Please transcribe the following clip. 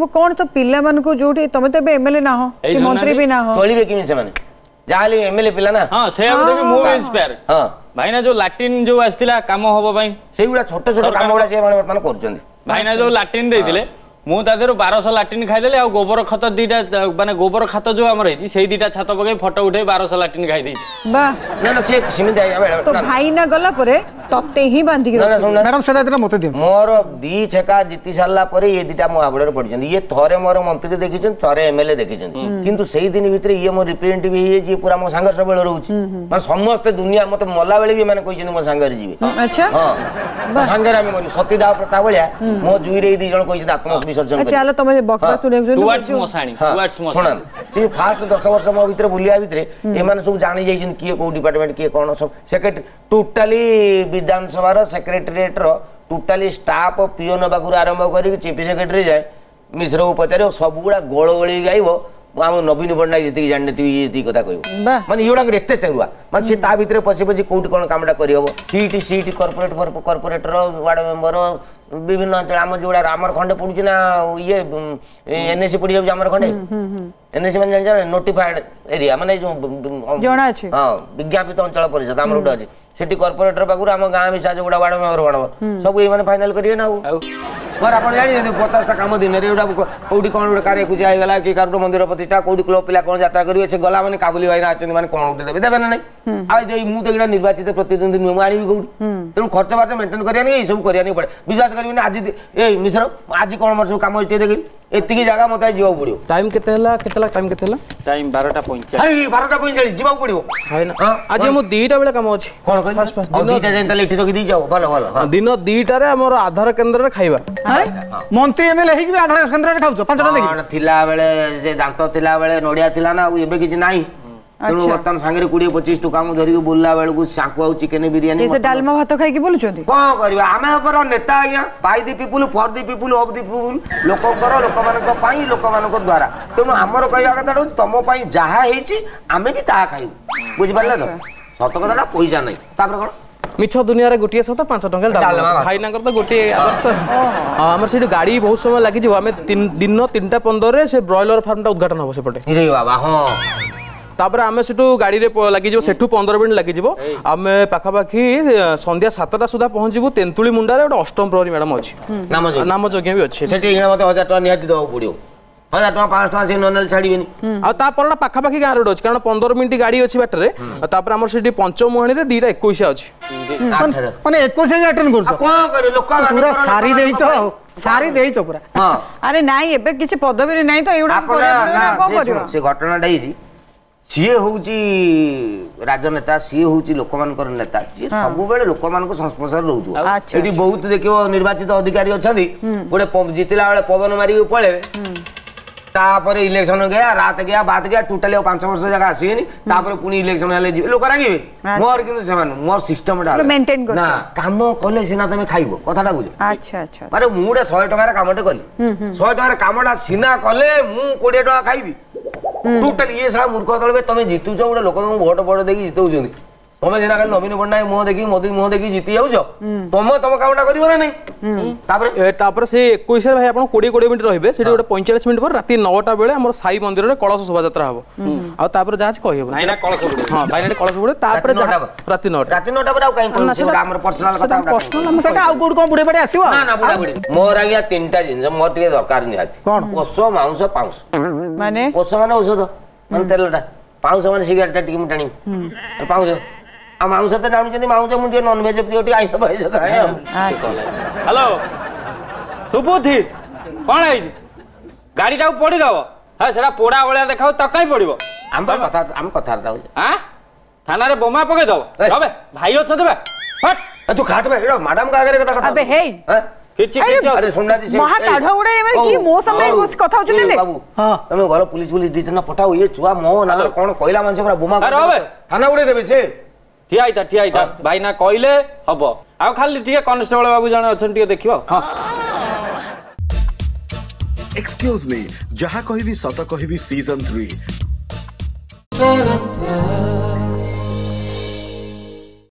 ମୁଁ କଣ ତ ପିଲାମାନଙ୍କୁ ଯୋଉଠି ତମେ ତ ଏବେ ଏମ୍ ଏଲ୍ ଏ हो कि मंत्री भी ना हो चलिबे किमे से माने जाले एमएलए पिला ना हां से गुडे भी मु इंस्पायर हां भाईना जो लैटिन जो आस्तिला काम होबो भाई ଛୋଟ छोट छोट काम गुडा से माने वर्तमान करजंदी भाईना जो ମୁଁ ତା ଦେହରୁ ବାରଶହ ଲାଟିନ୍ ଖାଇଦେଲି ଆଉ ଗୋବର ଖତ ଦିଟା ମାନେ ଗୋବର ଖାତ ଯୋଉ ଆମର ହେଇଛି ସେଇ ଦିଟା ଛାତ ପକେଇ ଫଟୋ ଉଠେଇ ବାରଶହ ଲାଟିନ୍ ଖାଇଦେଇଛି ଭାଇନା ଗଲା ପରେ ତତେ ହିଁ ବାନ୍ଧିକି ମ୍ୟାଡାମ ସେ ଦାୟିତ୍ୱ ମୋତେ ଦିଅନ୍ତୁ ମୋର ଦି ଛେକା ଜିତି ସାରିଲା ପରେ ଇଏ ଦିଟା ମୋ ଆବଡ଼ରେ ପଡ଼ିଛନ୍ତି ଇଏ ଥରେ ମୋର ମନ୍ତ୍ରୀ ଦେଖିଛନ୍ତି ଥରେ ଏମଏଲଏ ଦେଖିଛନ୍ତି କିନ୍ତୁ ସେଇ ଦିନ ଭିତରେ ଇଏ ମୋ ରିପ୍ରେଜେଣ୍ଟେଟିଭ୍ ହେଇଯାଇଛି ଇଏ ପୁରା ମୋ ସାଙ୍ଗରେ ସବୁବେଳେ ରହୁଛି ମାନେ ସମସ୍ତେ ଦୁନିଆ ମୋତେ ମଲା ବେଳେ ବି ଏମାନେ କହିଛନ୍ତି ମୋ ସାଙ୍ଗରେ ଯିବେ ହଁ ସାଙ୍ଗରେ ଆମେ ମରିବୁ ସତୀଦାହ ପ୍ରଥା ଭଳିଆ ମୋ ଜୁଇରେ ଏଇ ଦି ଜଣ କହିଛନ୍ତି ଆତ୍ମବିସର୍ଜନ ଚାଲ ତମେ ବକ୍ତା ଶୁଣିବାକୁ ଶୁଣ ସେ ଫାର୍ଷ୍ଟ ଦଶ ବର୍ଷ ମୋ ଭିତରେ ବୁଲିବା ଭିତରେ ଏମାନେ ସବୁ ଜାଣି ଯାଇଛନ୍ତି କିଏ କୋଉ ଡିପାର୍ଟମେଣ୍ଟ କିଏ କ'ଣ ସବୁ ସେକ୍ରେଟାରୀ ଟୋଟାଲି ବିଧାନସଭାର ସେକ୍ରେଟେରିଏଟ୍ର ଟୋଟାଲି ଷ୍ଟାଫ୍ ପିଓନ ପାଖରୁ ଆରମ୍ଭ କରିକି ଚିଫ୍ ସେକ୍ରେଟେରୀ ଯାଏ ମିଶ୍ରକୁ ପଚାରିବ ସବୁଗୁଡ଼ା ଗୋଳ ଗୋଳି ଗାଇବ ଆମ ନବୀନ ପଟ୍ଟନାୟକ ଯେତିକି ଜାଣିନଥିବି ଯେତିକି କଥା କହିବ ମାନେ ଏଗୁଡ଼ାଙ୍କର ଏତେ ଚେରୁଆ ମାନେ ସେ ତା ଭିତରେ ପଶି ପଶି କୋଉଠି କ'ଣ କାମଟା କରିହେବ seat seat corporate corporator ward member বিভিন্ন অঞ্চল আমার যেগুলা আমার খন্ডে পড়ুছে না ইয়ে এনএসি পড়ি যাচ্ছে আমার খন্ডে এনএসি মানে জানিছ নোটিফাইড এরিয়া মানে জনা আছে হ্যাঁ বিজ্ঞাপিত অঞ্চল পরিষদ আমার গোটে আছে সেটি কর্পোরেটর পাখু আমার গাঁ মিশা যেগুলা ওয়ার্ড মেম্বর ওয়ার্ড সব এই মানে ফাইনাল করিবে না ଘରେ ଆପଣ ଜାଣିଛନ୍ତି ପଚାଶଟା କାମ ଦିନରେ ଏଗୁଡ଼ା କେଉଁଠି କ'ଣ ଗୋଟେ କାର୍ୟ ପୂଜା ହେଇଗଲା କି କାରଣ ମନ୍ଦିର ପ୍ରତିଷ୍ଠା କେଉଁଠି କ୍ଲବ ପିଲା କ'ଣ ଯାତ୍ରା କରିବେ ସେ ଗଲା ମାନେ କାବୁଲି ଭାଇନା ଅଛନ୍ତି ମାନେ କ'ଣ ଗୋଟେ ଦେବେ ଦେବେ ନା ନାହିଁ ଆଉ ଯଦି ମୁଁ ତ ଏଇଟା ନିର୍ବାଚିତ ପ୍ରତିଦ୍ୱନ୍ଦ୍ୱୀ ନୁହେଁ ମୁଁ ଆଣିବି କେଉଁଠି ତେଣୁ ଖର୍ଚ୍ଚ ବାର୍ଚ୍ଚ ମେଣ୍ଟେନ୍ କରିବାନି ଏଇସବୁ କରିବାନି ପଡ଼େ ବିଶ୍ୱାସ କରିବିନି ଆଜି ଏ ମିଶ୍ର ଆଜି କ'ଣ ମୋର ସବୁ କାମ ଏଠି ଦେଖିବି এতিকি জায়গা মতে যাওয়া পড়িব টাইম কেতে হেলা কেতেলা টাইম কেতে হেলা টাইম 12টা 45 আরে 12টা 45 যাওয়া পড়িব হয় না আজ মু 2টা বেলা কাম আছে কোন ফাস্ট ফাস্ট দিন 2টা যাই তাহলে এটি রকি দি যাও ভালো ভালো দিন 2টা রে আমার আধার কেন্দ্রে খাইবা মন্ত্রী এমএলএ হেকি আধার কেন্দ্রে খাউছো 5টা দেখি থিলা বেলে সে দাঁত থিলা বেলে নড়িয়া থিলা না এবে কিছু নাই ତେଣୁ ବର୍ତ୍ତମାନ ସାଙ୍ଗରେ କୋଡ଼ିଏ ପଚିଶ ଟଙ୍କା ମୁଁ ଧରିକି ବୁଲିଲା ବେଳକୁ ସାଙ୍କୁ ଆଉ ଚିକେନ ବିରିୟାନୀ ସେ ଡାଲମା ଭାତ ଖାଇକି ବୁଲୁଛନ୍ତି କ'ଣ କରିବା ଆମେ ଆମର ନେତା ଆଜ୍ଞା by the people for the people of the people ଲୋକଙ୍କର ଲୋକମାନଙ୍କ ପାଇଁ ଲୋକମାନଙ୍କ ଦ୍ୱାରା ତେଣୁ ଆମର କହିବା କଥା ହେଉଛି ତମ ପାଇଁ ଯାହା ହେଇଛି ଆମେ ବି ତାହା ଖାଇବୁ ବୁଝିପାରିଲେ ତ ସତ କଥାଟା ପଇସା ନାହିଁ ତାପରେ କ'ଣ মিছ দুনিয়ার গোটিয়ে সত পাঁচ টঙ্কা ভাইনাঙ্কর তো গোটিয়ে আদর্শ আমার সেটি গাড়ি বহু সময় লাগিযোগ আমি দিন তিনটা পনেরে সে ব্রয়লর ফার্মটা উদ্ঘাটন হব সেপটে বাবা হ্যাঁ ତାପରେ ଆମେ ସେଠୁ ଗାଡ଼ିରେ ଲାଗିଯିବ ସେଠୁ ପନ୍ଦର ମିନିଟ୍ ଲାଗିଯିବ ଆମେ ପାଖାପାଖି ସନ୍ଧ୍ୟା ସାତଟା ସୁଦ୍ଧା ପହଞ୍ଚିବୁ ତେନ୍ତୁଳି ମୁଣ୍ଡାରେ ଗୋଟେ ଅଷ୍ଟମ ପ୍ରହରୀ ମ୍ୟାଡ଼ାମ୍ ଅଛି ନାମ ଯଜ୍ଞ ବି ଅଛି ସେଠି ମୋତେ ହଜାର ଟଙ୍କା ନିହାତି ଦେବାକୁ ପଡ଼ିବ ହଜାର ଟଙ୍କା ପାଞ୍ଚ ଟଙ୍କା ସେ ନନେଲେ ଛାଡ଼ିବେନି ଆଉ ତା ପରଟା ପାଖାପାଖି ଗାଁ ରୋଡ଼ ଅଛି କାରଣ ପନ୍ଦର ମିନିଟ୍ ଗାଡ଼ି ଅଛି ବାଟରେ ତାପରେ ଆମର ସେଠି ପଞ୍ଚମୁହାଣୀରେ ଦୁଇଟା ଏକୋଇଶିଆ ଅଛି ମାନେ ଏକୋଇଶିଆ ଆଟେଣ୍ଡ କରୁଛ କ'ଣ କରିବ ଲୋକ ପୁରା ସାରି ଦେଇଛ ଆଉ ସାରି ଦେଇଛ ପୁରା ଆରେ ନାଇଁ ଏବେ କିଛି ପଦବୀରେ ନାଇଁ ତ ଏଇଗୁଡ଼ା ସେ ଘଟଣାଟା ହେଇଛି ସିଏ ହେଉଛି ରାଜନେତା ସିଏ ହେଉଛି ଲୋକମାନଙ୍କର ନେତା ସିଏ ସବୁବେଳେ ଲୋକମାନଙ୍କ ସଂସ୍ପର୍ଶରେ ରହୁଥିବ ଏଠି ବହୁତ ଦେଖିବ ନିର୍ବାଚିତ ଅଧିକାରୀ ଅଛନ୍ତି ଗୋଟେ ଜିତିଲା ବେଳେ ପବନ ମାରିକି ପଳେଇବେ ତାପରେ ଇଲେକ୍ସନ ଗୟା ରାତ ଗୟା ବାତ ଗୟା ଟୋଟାଲି ଆଉ ପାଞ୍ଚ ବର୍ଷ ଯାକ ଆସିବେନି ତାପରେ ପୁଣି ଇଲେକ୍ସନ ହେଲେ ଯିବେ ଲୋକ ରାଗିବେ ମୋର କିନ୍ତୁ ସେମାନେ ମୋର ସିଷ୍ଟମଟା ନା କାମ କଲେ ସିନା ତମେ ଖାଇବ କଥାଟା ବୁଝ ମାନେ ମୁଁ ଗୋଟେ ଶହେ ଟଙ୍କାର କାମଟେ କଲି ଶହେ ଟଙ୍କାର କାମଟା ସିନା କଲେ ମୁଁ କୋଡ଼ିଏ ଟଙ୍କା ଖାଇବି ଟୋଟାଲି ଇଏ ସାରା ମୂର୍ଖ ତଳେ ତମେ ଜିତୁଛ ଗୋଟେ ତମକୁ ଭୋଟ ଫୋଟ ଦେଇକି ଜିତଉଛନ୍ତି ତମେ ସିନା ଖାଲି ନବୀନ ପଟ୍ଟନାୟକ ମୁହଁ ଦେଖି ମୋଦି ମୁହଁ ଦେଖି ଜିତି ଯାଉଛ ତମେ ତମ କାମଟା କରିବ ନା ନାଇଁ ତାପରେ ତାପରେ ସେ ଏକୋଇଶରେ ଭାଇ ଆପଣ କୋଡ଼ିଏ କୋଡ଼ିଏ ମିନିଟ୍ ରହିବେ ସେଠି ଗୋଟେ ପଇଁଚାଳିଶ ମିନିଟ୍ ପରେ ରାତି ନଅଟା ବେଳେ ଆମର ସାଇ ମନ୍ଦିରରେ କଳସ ଶୋଭାଯାତ୍ରା ହବ ଆଉ ତାପରେ ଯାହା କହିହେବ ହଁ ଭାଇନା କଳସ ବୁଡ଼େ ତାପରେ ରାତି ନଅଟା ରାତି ନଅଟା ପରେ ଆଉ କାଇଁ ପର୍ସନାଲ ସେଟା ଆଉ କୋଉଠି କଣ ବୁଢ଼େଇ ବାଡ଼ି ଆସିବ ମୋର ଆଜ୍ଞା ତିନିଟା ଜିନିଷ ମୋର ଟିକେ ଦରକାର ନିହାତି କଣ ଓଷ ମାଉଁସ ପାଉଁଶ ମାନେ ଓଷ ମାନେ ଔଷଧ ମାନେ ତେଲଟା ପାଉଁଶ ମାନେ ସିଗାରେଟଟା ଟିକେ ମୁଁ ଟାଣିବି ପାଉଁଶ ଆଉ ମାଉଁସ ତ ଜାଣୁଛନ୍ତି ମାଉଁସ ମୁଁ ଟିକେ ନନଭେଜ ପ୍ରିୟ ଟିକେ ଆଇସ ପାଇସ ଖାଏ ଆଉ ହ୍ୟାଲୋ ଶୁଭୁଥି କ'ଣ ହେଇଛି ଗାଡ଼ିଟାକୁ ପୋଡ଼ିଦେବ ହଁ ସେଟା ପୋଡ଼ା ଭଳିଆ ଦେଖାଉ ତ କାହିଁ ପଡ଼ିବ ଆମ କଥା ଆମ କଥାବାର୍ତ୍ତା ହଉଛି ଆଁ থানারে বোমা পকাই দাও তবে ভাই অছ তবে হট তু খাট বে এড়া ম্যাডাম কা আগে কথা আবে হেই কিছি কিছি আরে শুননা দিছি মহা কাঢ় উড়ে এমন কি মো সামনে কথা হচ্ছে লে বাবু হ্যাঁ তুমি ঘর পুলিশ পুলিশ দিছ না পঠাও ইয়ে চুয়া মো না কোন কইলা মানছে পুরা বোমা আরে হবে থানা উড়ে দেবে সে ଠିଆ ହେଇଥା ଠିଆ ହେଇଥା ଭାଇନା କହିଲେ ହବ ଆଉ ଖାଲି ଟିକେ କନଷ୍ଟେବଳ ବାବୁ ଜଣେ ଅଛନ୍ତି ଟିକେ ଦେଖିବ ଏକ୍ସକ୍ୟୁଜ ମି ଯାହା କହିବି ସତ କହିବି ସିଜନ ଥ୍ରୀ